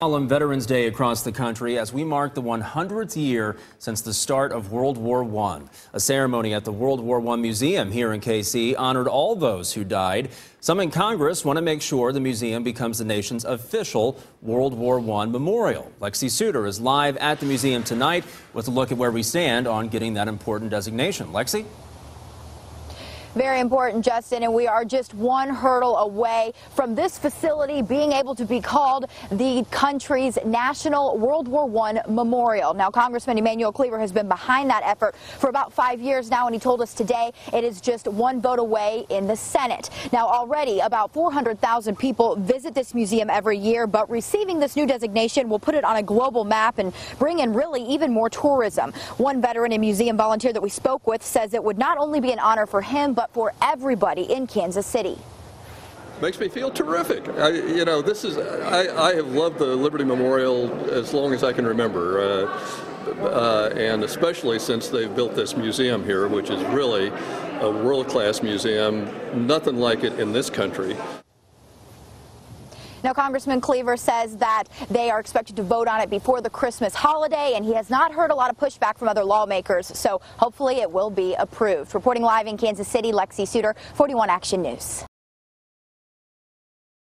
Solemn Veterans Day across the country as we mark the 100th year since the start of World War I. A ceremony at the World War I Museum here in KC honored all those who died. Some in Congress want to make sure the museum becomes the nation's official World War I memorial. Lexi Sutter is live at the museum tonight with a look at where we stand on getting that important designation. Lexi? Very important, Justin, and we are just one hurdle away from this facility being able to be called the country's National World War I Memorial. Now, Congressman Emanuel Cleaver has been behind that effort for about five years now, and he told us today it is just one vote away in the Senate. Now, already about 400,000 people visit this museum every year, but receiving this new designation will put it on a global map and bring in really even more tourism. One veteran and museum volunteer that we spoke with says it would not only be an honor for him, but for everybody in Kansas City. Makes me feel terrific. I, you know, this is, I, I have loved the Liberty Memorial as long as I can remember. Uh, uh, and especially since they've built this museum here, which is really a world-class museum, nothing like it in this country. Now, Congressman Cleaver says that they are expected to vote on it before the Christmas holiday, and he has not heard a lot of pushback from other lawmakers, so hopefully it will be approved. Reporting live in Kansas City, Lexi Sutter, 41 Action News.